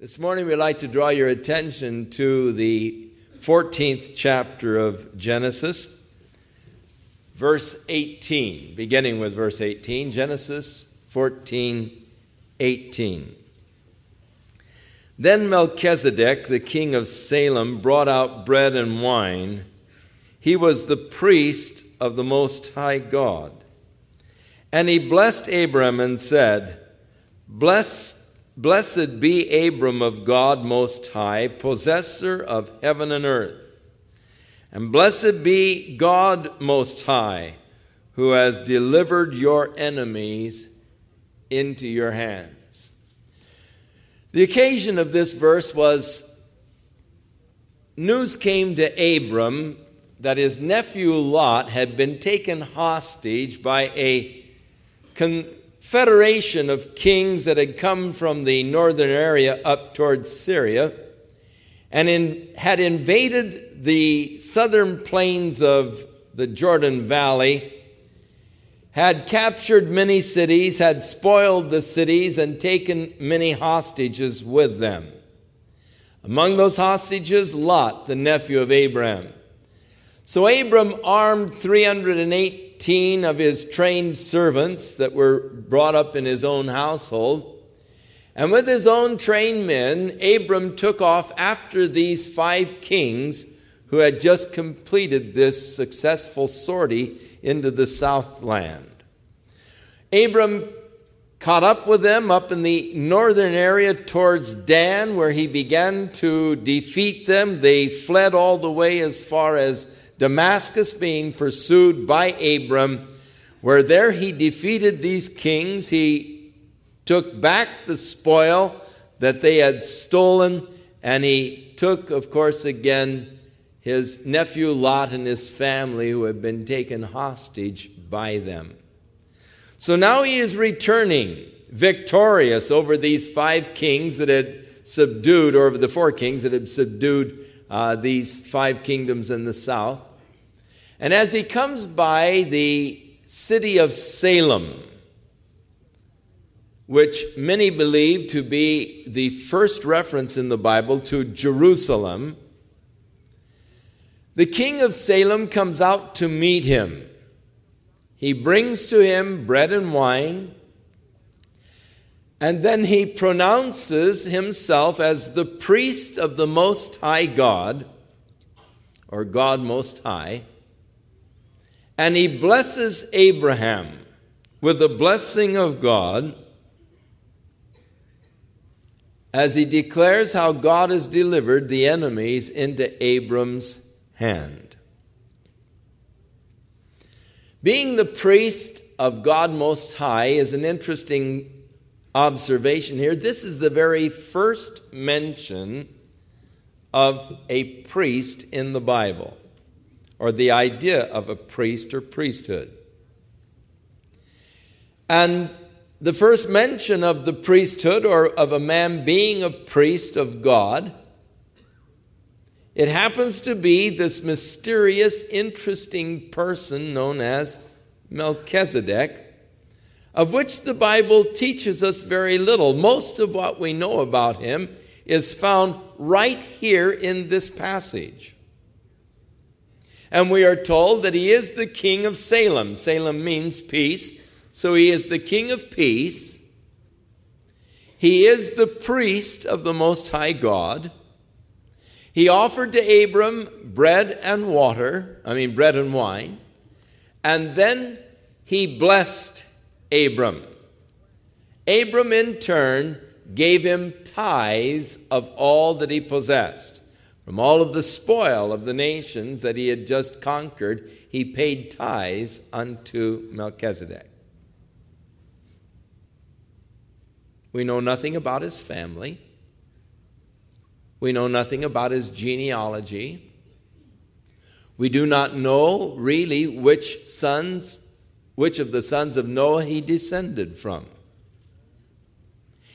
This morning, we'd like to draw your attention to the 14th chapter of Genesis, verse 18, beginning with verse 18. Genesis 14, 18. Then Melchizedek, the king of Salem, brought out bread and wine. He was the priest of the Most High God. And he blessed Abram and said, Bless Blessed be Abram of God Most High, possessor of heaven and earth. And blessed be God Most High, who has delivered your enemies into your hands. The occasion of this verse was news came to Abram that his nephew Lot had been taken hostage by a con- federation of kings that had come from the northern area up towards Syria and in, had invaded the southern plains of the Jordan Valley, had captured many cities, had spoiled the cities, and taken many hostages with them. Among those hostages, Lot, the nephew of Abraham. So Abram armed 308 18 of his trained servants that were brought up in his own household. And with his own trained men, Abram took off after these five kings who had just completed this successful sortie into the southland. Abram caught up with them up in the northern area towards Dan, where he began to defeat them. They fled all the way as far as Damascus being pursued by Abram, where there he defeated these kings. He took back the spoil that they had stolen, and he took, of course, again his nephew Lot and his family who had been taken hostage by them. So now he is returning victorious over these five kings that had subdued, or over the four kings that had subdued uh, these five kingdoms in the south. And as he comes by the city of Salem, which many believe to be the first reference in the Bible to Jerusalem, the king of Salem comes out to meet him. He brings to him bread and wine, and then he pronounces himself as the priest of the Most High God, or God Most High and he blesses Abraham with the blessing of God as he declares how God has delivered the enemies into Abram's hand. Being the priest of God Most High is an interesting observation here. This is the very first mention of a priest in the Bible or the idea of a priest or priesthood. And the first mention of the priesthood or of a man being a priest of God, it happens to be this mysterious, interesting person known as Melchizedek, of which the Bible teaches us very little. Most of what we know about him is found right here in this passage. And we are told that he is the king of Salem. Salem means peace. So he is the king of peace. He is the priest of the Most High God. He offered to Abram bread and water, I mean, bread and wine. And then he blessed Abram. Abram, in turn, gave him tithes of all that he possessed. From all of the spoil of the nations that he had just conquered, he paid tithes unto Melchizedek. We know nothing about his family. We know nothing about his genealogy. We do not know really which sons, which of the sons of Noah he descended from.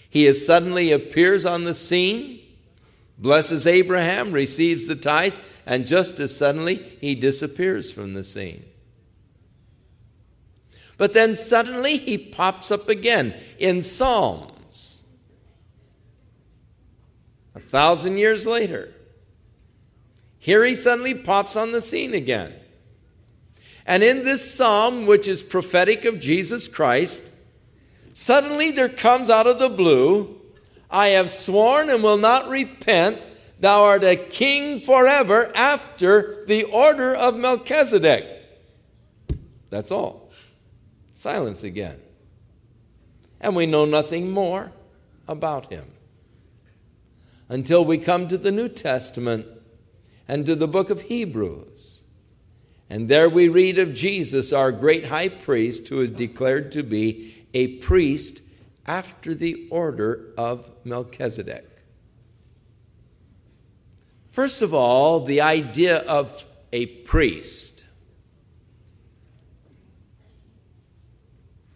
He suddenly appears on the scene blesses Abraham, receives the tithes, and just as suddenly he disappears from the scene. But then suddenly he pops up again in Psalms. A thousand years later, here he suddenly pops on the scene again. And in this psalm, which is prophetic of Jesus Christ, suddenly there comes out of the blue, I have sworn and will not repent, thou art a king forever after the order of Melchizedek. That's all. Silence again. And we know nothing more about him until we come to the New Testament and to the book of Hebrews. And there we read of Jesus, our great high priest, who is declared to be a priest after the order of Melchizedek. First of all, the idea of a priest.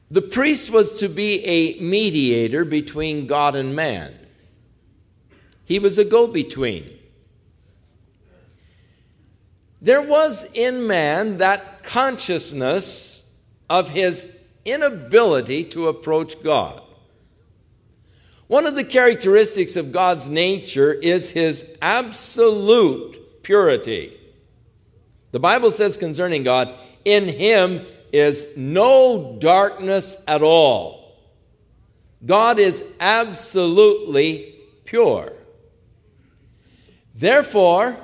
The priest was to be a mediator between God and man. He was a go between. There was in man that consciousness of his inability to approach God. One of the characteristics of God's nature is his absolute purity. The Bible says concerning God, in him is no darkness at all. God is absolutely pure. Therefore,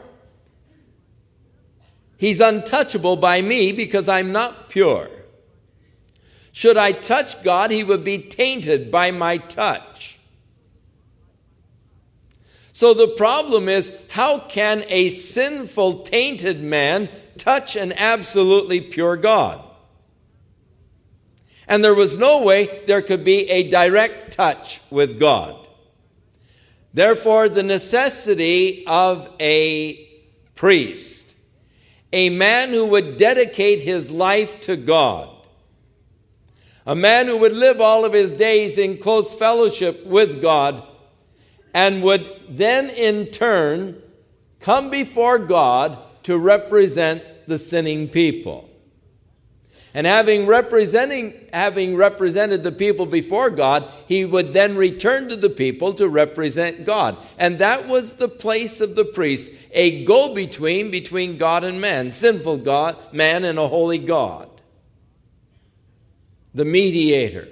he's untouchable by me because I'm not pure. Should I touch God, he would be tainted by my touch. So the problem is how can a sinful, tainted man touch an absolutely pure God? And there was no way there could be a direct touch with God. Therefore, the necessity of a priest, a man who would dedicate his life to God, a man who would live all of his days in close fellowship with God, and would then in turn come before God to represent the sinning people. And having representing having represented the people before God, he would then return to the people to represent God. And that was the place of the priest, a go-between between God and man, sinful God, man and a holy God. The mediator.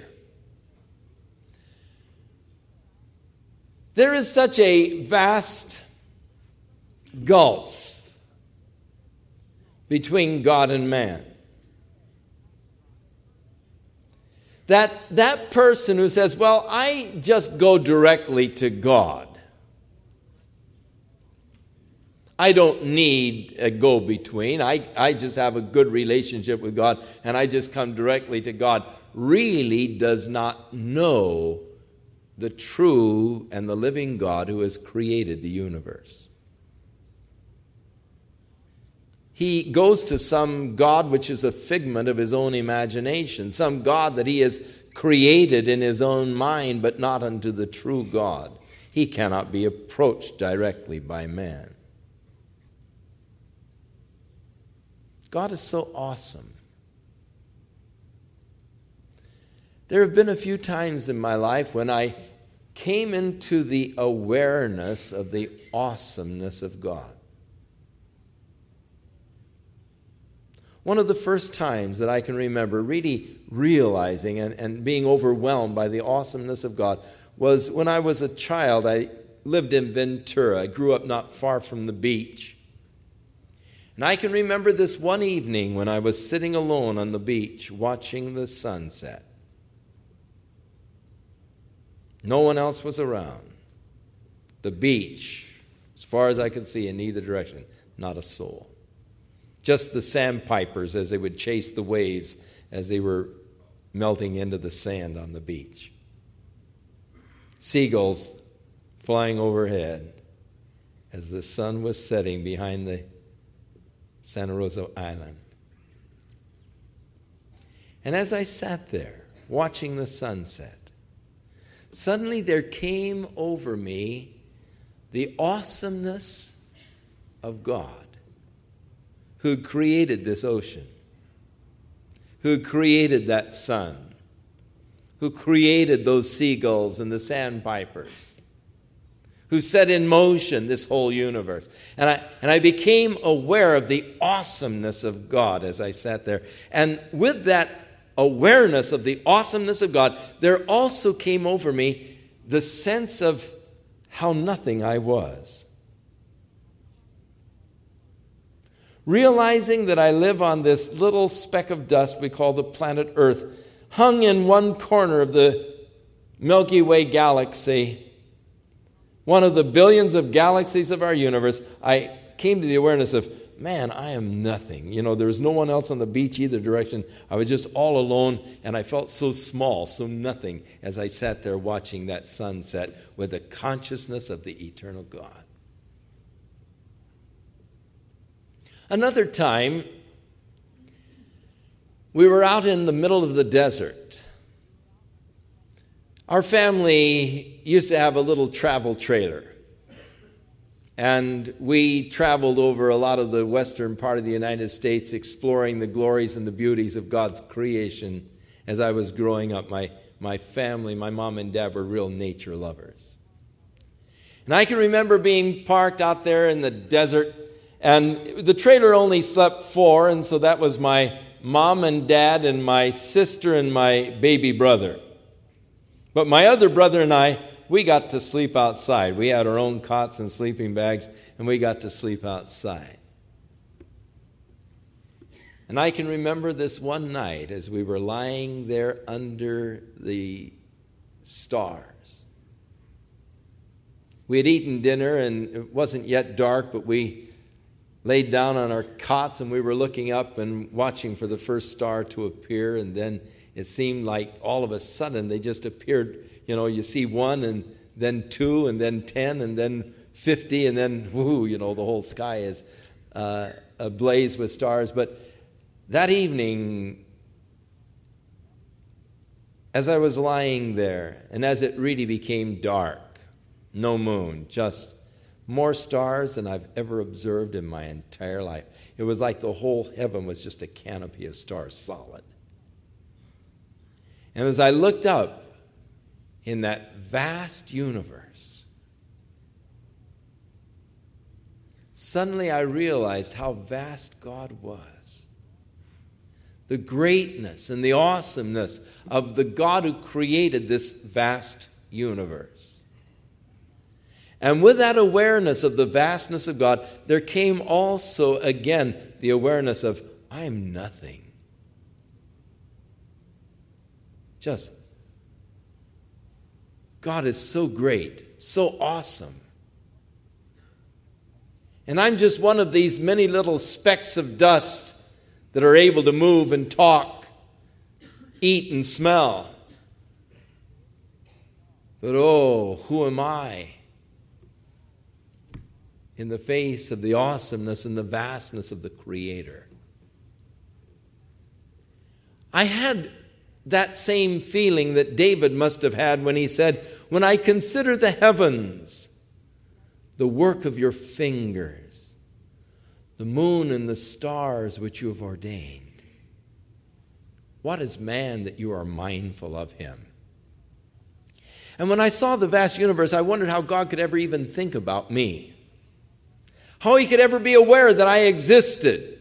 There is such a vast gulf between God and man. That that person who says, Well, I just go directly to God. I don't need a go between. I, I just have a good relationship with God and I just come directly to God, really does not know the true and the living God who has created the universe. He goes to some God which is a figment of his own imagination, some God that he has created in his own mind, but not unto the true God. He cannot be approached directly by man. God is so awesome. There have been a few times in my life when I came into the awareness of the awesomeness of God. One of the first times that I can remember really realizing and, and being overwhelmed by the awesomeness of God was when I was a child. I lived in Ventura. I grew up not far from the beach. And I can remember this one evening when I was sitting alone on the beach watching the sunset. No one else was around. The beach, as far as I could see in either direction, not a soul just the sandpipers as they would chase the waves as they were melting into the sand on the beach. Seagulls flying overhead as the sun was setting behind the Santa Rosa Island. And as I sat there watching the sunset, suddenly there came over me the awesomeness of God who created this ocean, who created that sun, who created those seagulls and the sandpipers, who set in motion this whole universe. And I, and I became aware of the awesomeness of God as I sat there. And with that awareness of the awesomeness of God, there also came over me the sense of how nothing I was. Realizing that I live on this little speck of dust we call the planet Earth, hung in one corner of the Milky Way galaxy, one of the billions of galaxies of our universe, I came to the awareness of, man, I am nothing. You know, there was no one else on the beach either direction. I was just all alone, and I felt so small, so nothing, as I sat there watching that sunset with the consciousness of the eternal God. Another time, we were out in the middle of the desert. Our family used to have a little travel trailer. And we traveled over a lot of the western part of the United States, exploring the glories and the beauties of God's creation as I was growing up. My, my family, my mom and dad were real nature lovers. And I can remember being parked out there in the desert, and the trailer only slept four, and so that was my mom and dad, and my sister and my baby brother. But my other brother and I, we got to sleep outside. We had our own cots and sleeping bags, and we got to sleep outside. And I can remember this one night as we were lying there under the stars. We had eaten dinner, and it wasn't yet dark, but we laid down on our cots and we were looking up and watching for the first star to appear, and then it seemed like all of a sudden they just appeared you know, you see one and then two and then 10 and then 50 and then, whoo, you know, the whole sky is uh, ablaze with stars. But that evening, as I was lying there and as it really became dark, no moon, just more stars than I've ever observed in my entire life. It was like the whole heaven was just a canopy of stars, solid. And as I looked up, in that vast universe, suddenly I realized how vast God was. The greatness and the awesomeness of the God who created this vast universe. And with that awareness of the vastness of God, there came also again the awareness of, I'm nothing. Just God is so great, so awesome. And I'm just one of these many little specks of dust that are able to move and talk, eat and smell. But oh, who am I? In the face of the awesomeness and the vastness of the Creator. I had that same feeling that David must have had when he said, When I consider the heavens, the work of your fingers, the moon and the stars which you have ordained. What is man that you are mindful of him? And when I saw the vast universe, I wondered how God could ever even think about me, how he could ever be aware that I existed.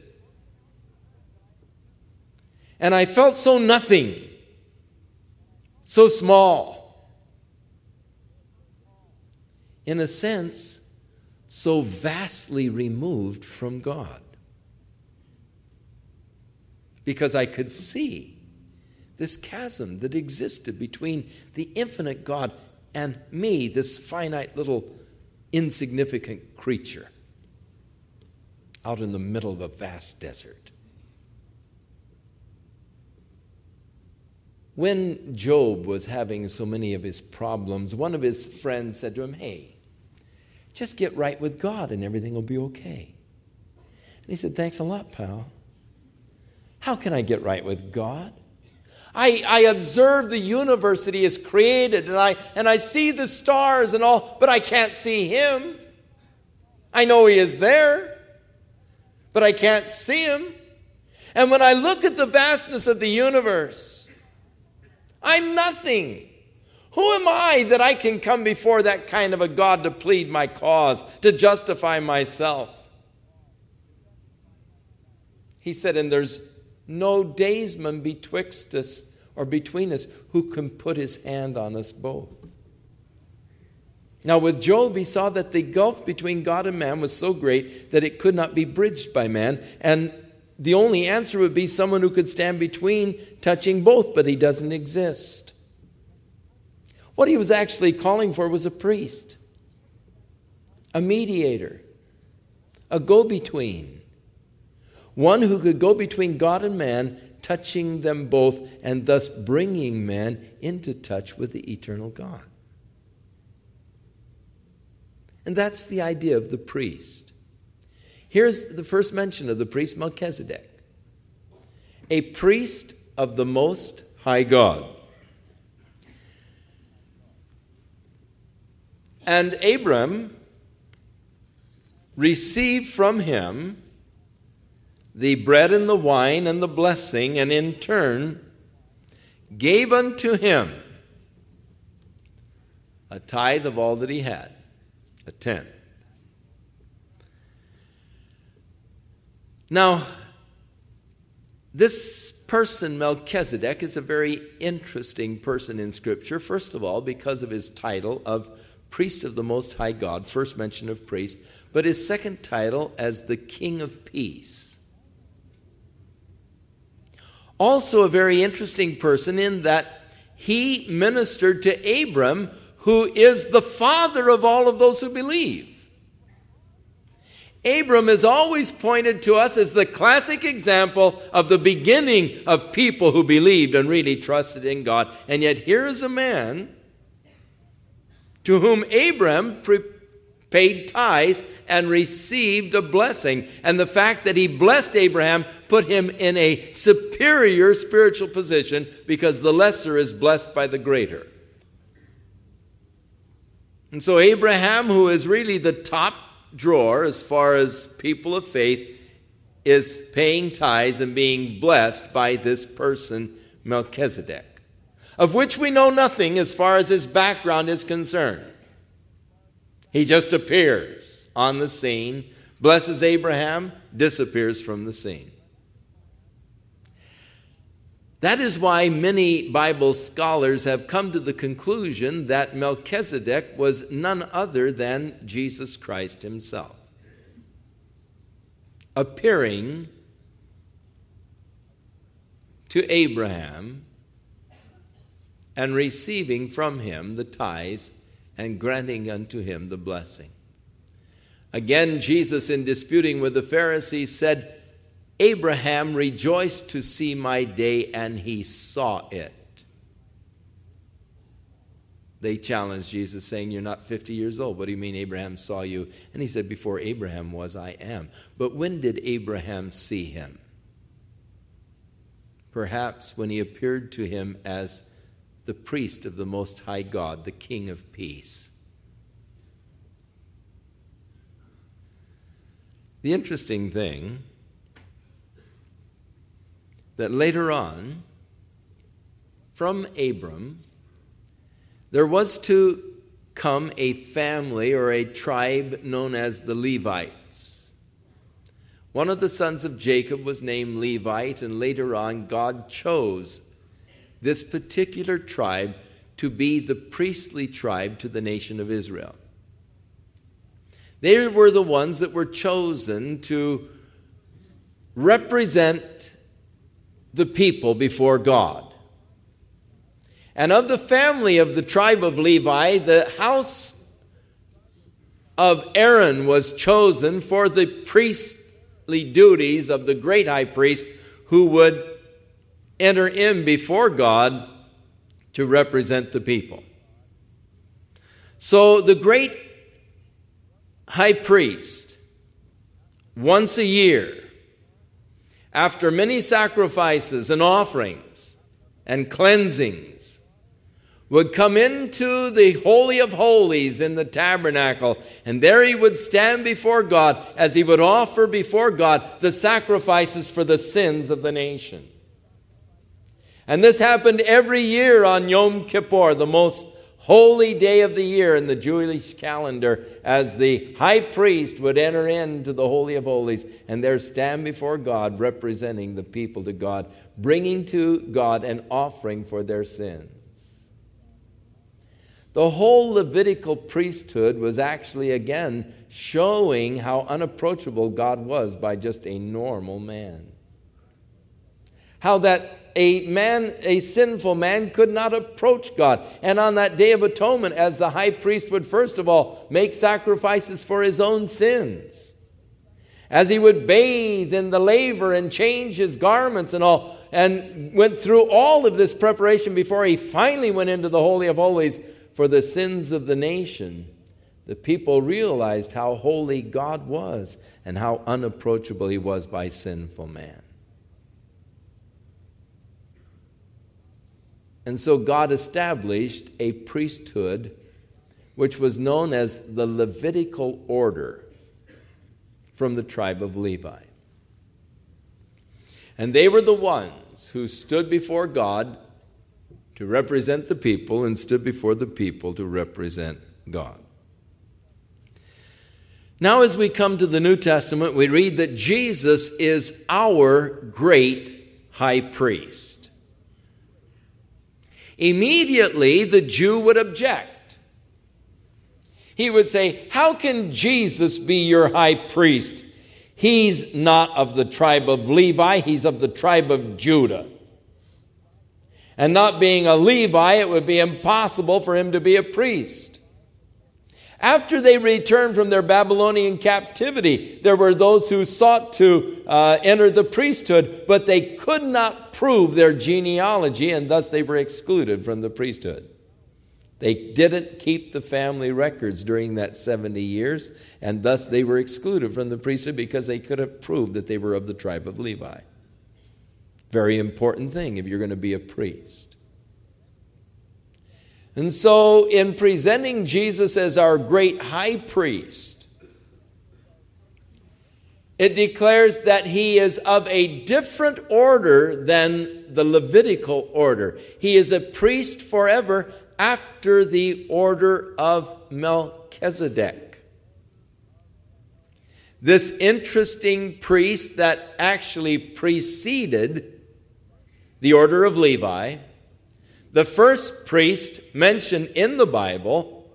And I felt so nothing so small. In a sense, so vastly removed from God. Because I could see this chasm that existed between the infinite God and me, this finite little insignificant creature, out in the middle of a vast desert. When Job was having so many of his problems, one of his friends said to him, Hey, just get right with God and everything will be okay. And he said, Thanks a lot, pal. How can I get right with God? I, I observe the universe that He has created and I, and I see the stars and all, but I can't see Him. I know He is there, but I can't see Him. And when I look at the vastness of the universe, I'm nothing. Who am I that I can come before that kind of a God to plead my cause, to justify myself? He said, And there's no daysman betwixt us or between us who can put his hand on us both. Now, with Job, he saw that the gulf between God and man was so great that it could not be bridged by man. And the only answer would be someone who could stand between, touching both, but he doesn't exist. What he was actually calling for was a priest, a mediator, a go between, one who could go between God and man, touching them both, and thus bringing man into touch with the eternal God. And that's the idea of the priest. Here's the first mention of the priest Melchizedek a priest of the Most High God. And Abram received from him the bread and the wine and the blessing, and in turn gave unto him a tithe of all that he had a tenth. Now, this person, Melchizedek, is a very interesting person in Scripture, first of all, because of his title of priest of the Most High God, first mention of priest, but his second title as the King of Peace. Also, a very interesting person in that he ministered to Abram who is the father of all of those who believe. Abram is always pointed to us as the classic example of the beginning of people who believed and really trusted in God. And yet, here is a man to whom Abram paid tithes and received a blessing. And the fact that he blessed Abraham put him in a superior spiritual position because the lesser is blessed by the greater. And so, Abraham, who is really the top drawer as far as people of faith, is paying tithes and being blessed by this person, Melchizedek, of which we know nothing as far as his background is concerned. He just appears on the scene, blesses Abraham, disappears from the scene. That is why many Bible scholars have come to the conclusion that Melchizedek was none other than Jesus Christ himself, appearing to Abraham and receiving from him the tithes and granting unto him the blessing. Again, Jesus, in disputing with the Pharisees, said, Abraham rejoiced to see my day, and he saw it. They challenged Jesus, saying, You're not 50 years old. What do you mean Abraham saw you? And he said, Before Abraham was, I am. But when did Abraham see him? Perhaps when he appeared to him as the priest of the Most High God, the King of Peace. The interesting thing that later on, from Abram, there was to come a family or a tribe known as the Levites. One of the sons of Jacob was named Levite, and later on, God chose this particular tribe to be the priestly tribe to the nation of Israel. They were the ones that were chosen to represent the people before God. And of the family of the tribe of Levi, the house of Aaron was chosen for the priestly duties of the great high priest who would enter in before God to represent the people. So the great high priest, once a year, after many sacrifices and offerings and cleansings, would come into the Holy of Holies in the tabernacle, and there he would stand before God as he would offer before God the sacrifices for the sins of the nation. And this happened every year on Yom Kippur, the most holy day of the year in the Jewish calendar as the high priest would enter into the Holy of Holies and there stand before God representing the people to God, bringing to God an offering for their sins. The whole Levitical priesthood was actually, again, showing how unapproachable God was by just a normal man. How that a man, a sinful man, could not approach God. And on that day of atonement, as the high priest would first of all make sacrifices for his own sins, as he would bathe in the laver and change his garments and all, and went through all of this preparation before he finally went into the Holy of Holies for the sins of the nation, the people realized how holy God was and how unapproachable he was by sinful man. And so God established a priesthood which was known as the Levitical order from the tribe of Levi. And they were the ones who stood before God to represent the people and stood before the people to represent God. Now, as we come to the New Testament, we read that Jesus is our great high priest. Immediately, the Jew would object. He would say, How can Jesus be your high priest? He's not of the tribe of Levi, he's of the tribe of Judah. And not being a Levi, it would be impossible for him to be a priest. After they returned from their Babylonian captivity, there were those who sought to uh, enter the priesthood, but they could not prove their genealogy, and thus they were excluded from the priesthood. They didn't keep the family records during that 70 years, and thus they were excluded from the priesthood because they couldn't prove that they were of the tribe of Levi. Very important thing if you're going to be a priest. And so, in presenting Jesus as our great high priest, it declares that he is of a different order than the Levitical order. He is a priest forever after the order of Melchizedek. This interesting priest that actually preceded the order of Levi the first priest mentioned in the Bible,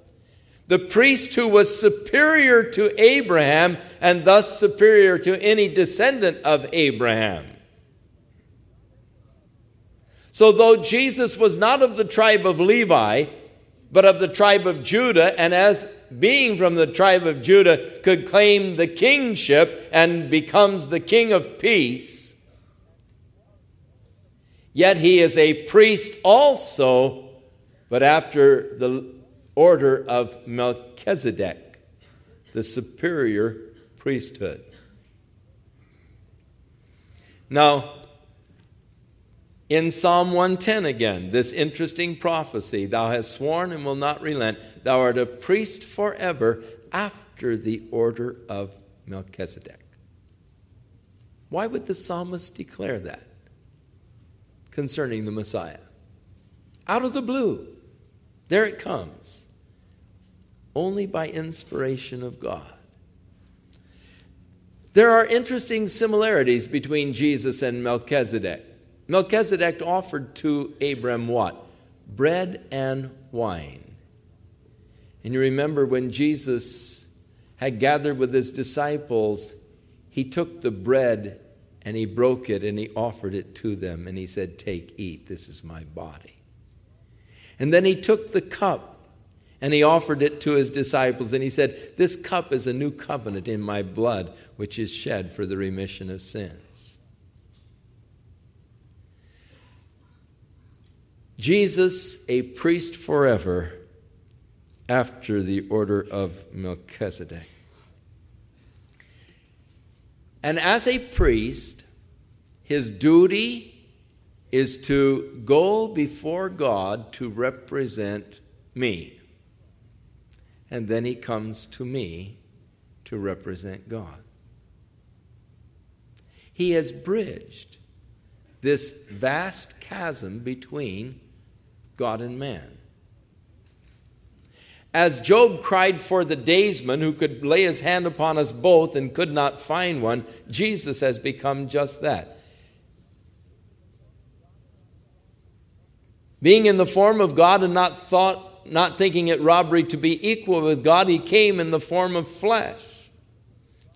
the priest who was superior to Abraham and thus superior to any descendant of Abraham. So, though Jesus was not of the tribe of Levi, but of the tribe of Judah, and as being from the tribe of Judah, could claim the kingship and becomes the king of peace, Yet he is a priest also, but after the order of Melchizedek, the superior priesthood. Now, in Psalm 110 again, this interesting prophecy Thou hast sworn and will not relent, Thou art a priest forever after the order of Melchizedek. Why would the psalmist declare that? Concerning the Messiah. Out of the blue, there it comes, only by inspiration of God. There are interesting similarities between Jesus and Melchizedek. Melchizedek offered to Abram what? Bread and wine. And you remember when Jesus had gathered with his disciples, he took the bread and he broke it and he offered it to them and he said, Take, eat, this is my body. And then he took the cup and he offered it to his disciples and he said, This cup is a new covenant in my blood, which is shed for the remission of sins. Jesus, a priest forever after the order of Melchizedek. And as a priest, his duty is to go before God to represent me. And then he comes to me to represent God. He has bridged this vast chasm between God and man. As Job cried for the daysman who could lay his hand upon us both and could not find one, Jesus has become just that. Being in the form of God and not thought, not thinking it robbery to be equal with God, he came in the form of flesh.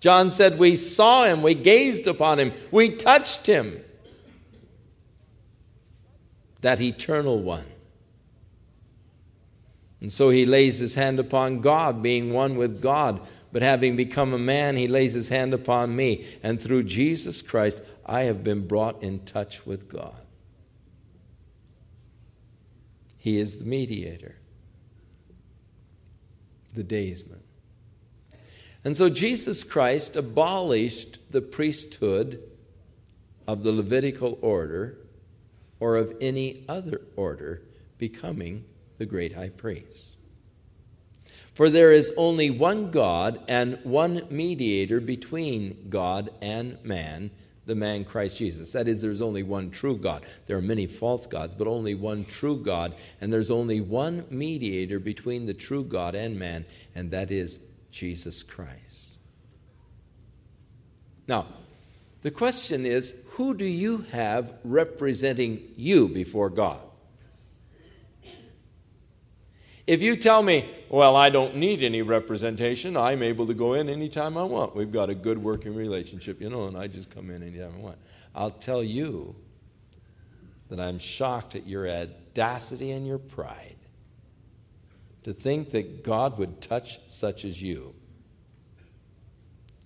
John said, We saw him, we gazed upon him, we touched him. That eternal one. And so he lays his hand upon God, being one with God. But having become a man, he lays his hand upon me. And through Jesus Christ, I have been brought in touch with God. He is the mediator, the daysman. And so Jesus Christ abolished the priesthood of the Levitical order or of any other order, becoming the great high priest. For there is only one God and one mediator between God and man, the man Christ Jesus. That is, there's only one true God. There are many false gods, but only one true God, and there's only one mediator between the true God and man, and that is Jesus Christ. Now, the question is who do you have representing you before God? If you tell me, well, I don't need any representation, I'm able to go in anytime I want. We've got a good working relationship, you know, and I just come in anytime I want. I'll tell you that I'm shocked at your audacity and your pride to think that God would touch such as you,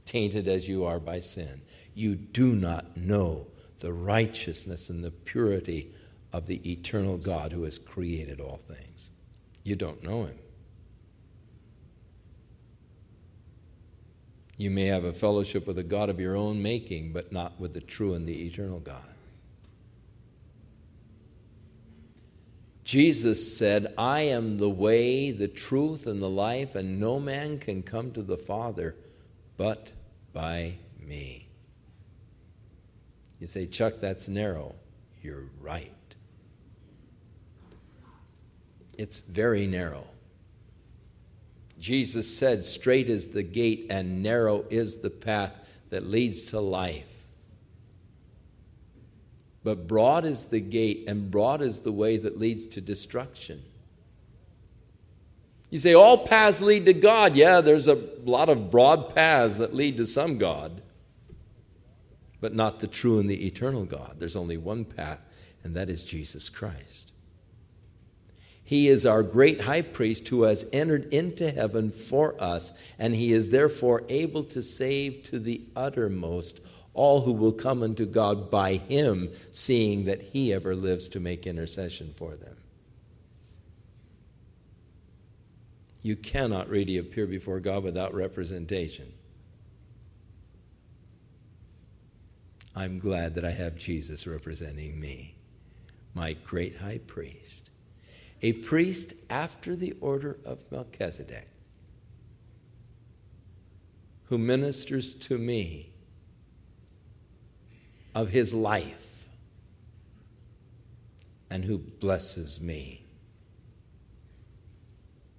tainted as you are by sin. You do not know the righteousness and the purity of the eternal God who has created all things. You don't know him. You may have a fellowship with a God of your own making, but not with the true and the eternal God. Jesus said, I am the way, the truth, and the life, and no man can come to the Father but by me. You say, Chuck, that's narrow. You're right. It's very narrow. Jesus said, Straight is the gate and narrow is the path that leads to life. But broad is the gate and broad is the way that leads to destruction. You say, All paths lead to God. Yeah, there's a lot of broad paths that lead to some God, but not the true and the eternal God. There's only one path, and that is Jesus Christ. He is our great high priest who has entered into heaven for us, and he is therefore able to save to the uttermost all who will come unto God by him, seeing that he ever lives to make intercession for them. You cannot really appear before God without representation. I'm glad that I have Jesus representing me, my great high priest a priest after the order of Melchizedek, who ministers to me of his life and who blesses me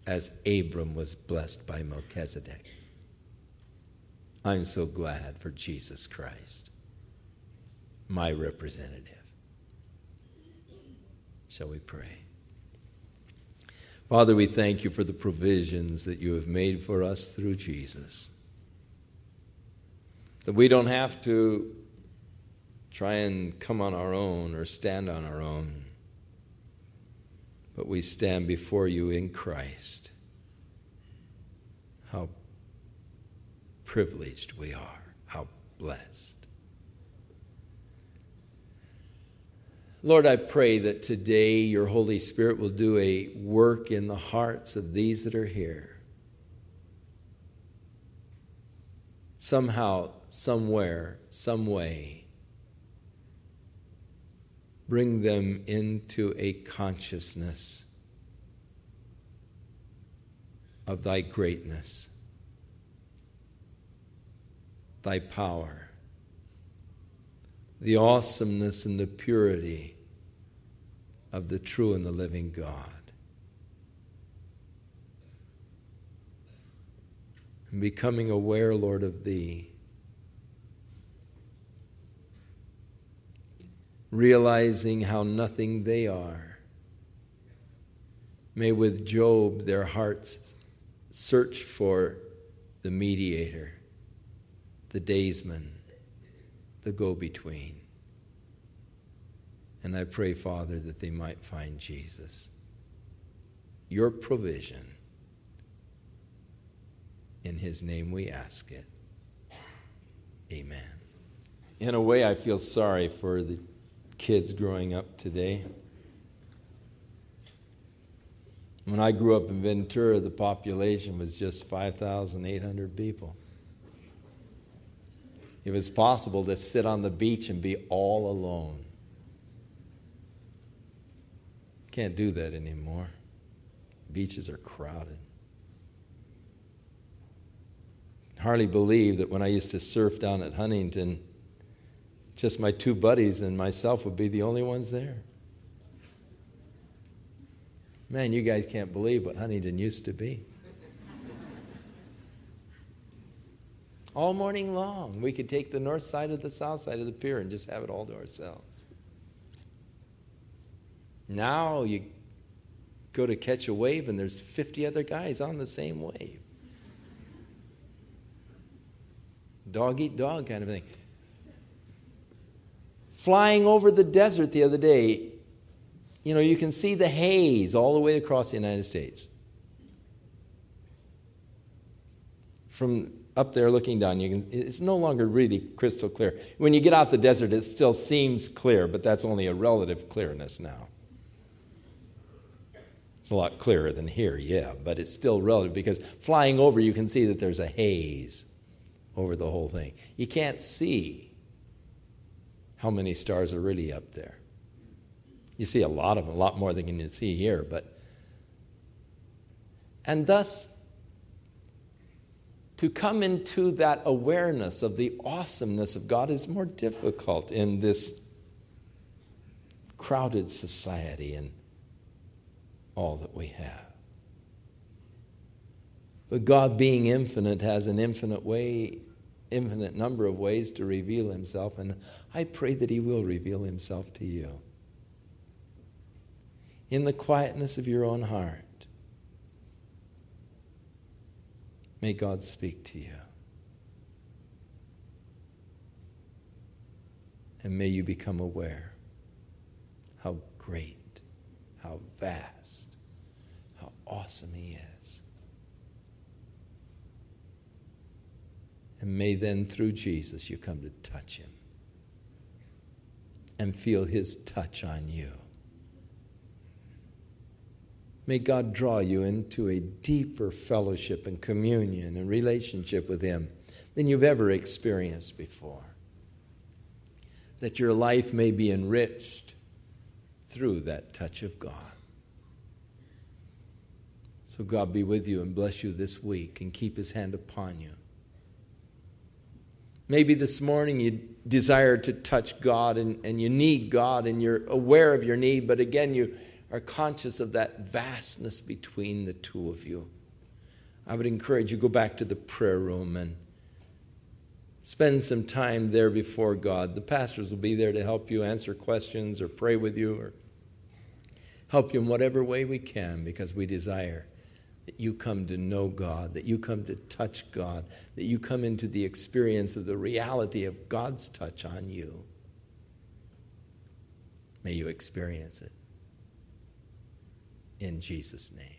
as Abram was blessed by Melchizedek. I'm so glad for Jesus Christ, my representative. Shall we pray? Father, we thank you for the provisions that you have made for us through Jesus. That we don't have to try and come on our own or stand on our own, but we stand before you in Christ. How privileged we are, how blessed. Lord, I pray that today your Holy Spirit will do a work in the hearts of these that are here. Somehow, somewhere, some way, bring them into a consciousness of thy greatness, thy power the awesomeness and the purity of the true and the living God. and becoming aware, Lord, of Thee. Realizing how nothing they are. May with Job their hearts search for the mediator, the daysman, the go between. And I pray, Father, that they might find Jesus, your provision. In his name we ask it. Amen. In a way, I feel sorry for the kids growing up today. When I grew up in Ventura, the population was just 5,800 people. It it's possible to sit on the beach and be all alone. Can't do that anymore. Beaches are crowded. Hardly believe that when I used to surf down at Huntington, just my two buddies and myself would be the only ones there. Man, you guys can't believe what Huntington used to be. All morning long, we could take the north side of the south side of the pier and just have it all to ourselves. Now you go to catch a wave and there's 50 other guys on the same wave. Dog eat dog kind of thing. Flying over the desert the other day, you know, you can see the haze all the way across the United States. From up there looking down, you can, it's no longer really crystal clear. When you get out the desert, it still seems clear, but that's only a relative clearness now. It's a lot clearer than here, yeah, but it's still relative because flying over, you can see that there's a haze over the whole thing. You can't see how many stars are really up there. You see a lot of them, a lot more than you can see here, but and thus to come into that awareness of the awesomeness of God is more difficult in this crowded society and all that we have. But God, being infinite, has an infinite way, infinite number of ways to reveal Himself, and I pray that He will reveal Himself to you. In the quietness of your own heart, May God speak to you. And may you become aware how great, how vast, how awesome He is. And may then, through Jesus, you come to touch Him and feel His touch on you. May God draw you into a deeper fellowship and communion and relationship with Him than you've ever experienced before. That your life may be enriched through that touch of God. So, God be with you and bless you this week and keep His hand upon you. Maybe this morning you desire to touch God and, and you need God and you're aware of your need, but again, you are conscious of that vastness between the two of you. I would encourage you go back to the prayer room and spend some time there before God. The pastors will be there to help you answer questions or pray with you or help you in whatever way we can because we desire that you come to know God, that you come to touch God, that you come into the experience of the reality of God's touch on you. May you experience it in Jesus' name.